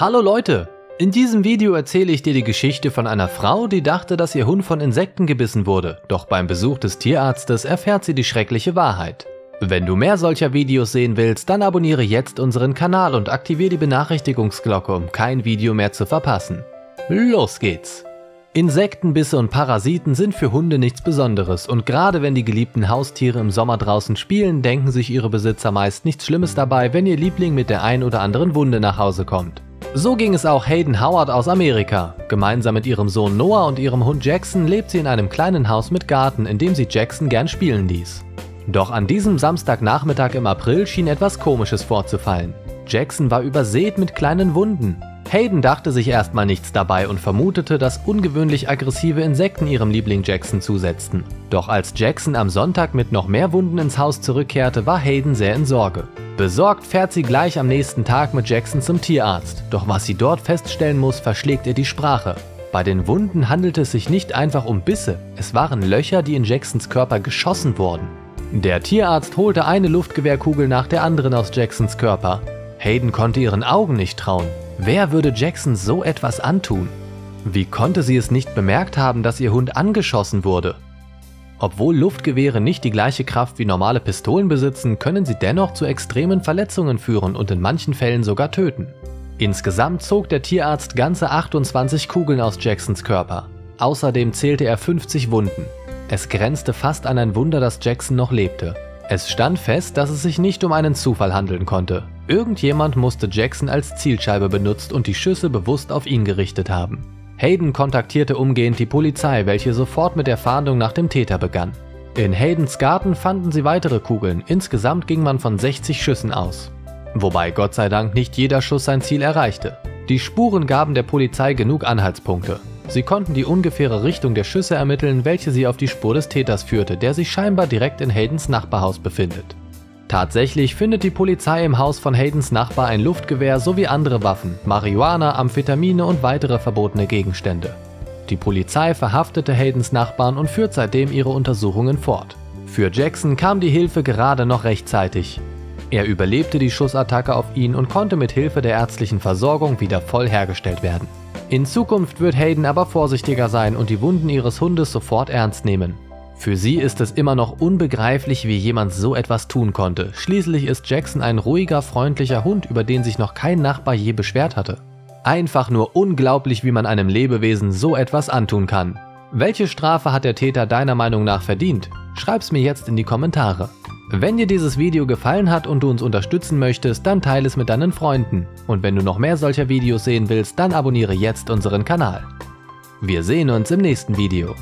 Hallo Leute! In diesem Video erzähle ich dir die Geschichte von einer Frau, die dachte, dass ihr Hund von Insekten gebissen wurde, doch beim Besuch des Tierarztes erfährt sie die schreckliche Wahrheit. Wenn du mehr solcher Videos sehen willst, dann abonniere jetzt unseren Kanal und aktiviere die Benachrichtigungsglocke, um kein Video mehr zu verpassen. Los geht's! Insektenbisse und Parasiten sind für Hunde nichts Besonderes und gerade wenn die geliebten Haustiere im Sommer draußen spielen, denken sich ihre Besitzer meist nichts Schlimmes dabei, wenn ihr Liebling mit der ein oder anderen Wunde nach Hause kommt. So ging es auch Hayden Howard aus Amerika. Gemeinsam mit ihrem Sohn Noah und ihrem Hund Jackson lebt sie in einem kleinen Haus mit Garten, in dem sie Jackson gern spielen ließ. Doch an diesem Samstagnachmittag im April schien etwas Komisches vorzufallen. Jackson war übersät mit kleinen Wunden. Hayden dachte sich erstmal nichts dabei und vermutete, dass ungewöhnlich aggressive Insekten ihrem Liebling Jackson zusetzten. Doch als Jackson am Sonntag mit noch mehr Wunden ins Haus zurückkehrte, war Hayden sehr in Sorge. Besorgt fährt sie gleich am nächsten Tag mit Jackson zum Tierarzt. Doch was sie dort feststellen muss, verschlägt ihr die Sprache. Bei den Wunden handelte es sich nicht einfach um Bisse, es waren Löcher, die in Jacksons Körper geschossen wurden. Der Tierarzt holte eine Luftgewehrkugel nach der anderen aus Jacksons Körper. Hayden konnte ihren Augen nicht trauen. Wer würde Jackson so etwas antun? Wie konnte sie es nicht bemerkt haben, dass ihr Hund angeschossen wurde? Obwohl Luftgewehre nicht die gleiche Kraft wie normale Pistolen besitzen, können sie dennoch zu extremen Verletzungen führen und in manchen Fällen sogar töten. Insgesamt zog der Tierarzt ganze 28 Kugeln aus Jacksons Körper. Außerdem zählte er 50 Wunden. Es grenzte fast an ein Wunder, dass Jackson noch lebte. Es stand fest, dass es sich nicht um einen Zufall handeln konnte. Irgendjemand musste Jackson als Zielscheibe benutzt und die Schüsse bewusst auf ihn gerichtet haben. Hayden kontaktierte umgehend die Polizei, welche sofort mit der Fahndung nach dem Täter begann. In Haydens Garten fanden sie weitere Kugeln, insgesamt ging man von 60 Schüssen aus. Wobei Gott sei Dank nicht jeder Schuss sein Ziel erreichte. Die Spuren gaben der Polizei genug Anhaltspunkte. Sie konnten die ungefähre Richtung der Schüsse ermitteln, welche sie auf die Spur des Täters führte, der sich scheinbar direkt in Haydens Nachbarhaus befindet. Tatsächlich findet die Polizei im Haus von Haydens Nachbar ein Luftgewehr sowie andere Waffen, Marihuana, Amphetamine und weitere verbotene Gegenstände. Die Polizei verhaftete Haydens Nachbarn und führt seitdem ihre Untersuchungen fort. Für Jackson kam die Hilfe gerade noch rechtzeitig. Er überlebte die Schussattacke auf ihn und konnte mit Hilfe der ärztlichen Versorgung wieder voll hergestellt werden. In Zukunft wird Hayden aber vorsichtiger sein und die Wunden ihres Hundes sofort ernst nehmen. Für sie ist es immer noch unbegreiflich, wie jemand so etwas tun konnte. Schließlich ist Jackson ein ruhiger, freundlicher Hund, über den sich noch kein Nachbar je beschwert hatte. Einfach nur unglaublich, wie man einem Lebewesen so etwas antun kann. Welche Strafe hat der Täter deiner Meinung nach verdient? Schreib's mir jetzt in die Kommentare. Wenn dir dieses Video gefallen hat und du uns unterstützen möchtest, dann teile es mit deinen Freunden. Und wenn du noch mehr solcher Videos sehen willst, dann abonniere jetzt unseren Kanal. Wir sehen uns im nächsten Video.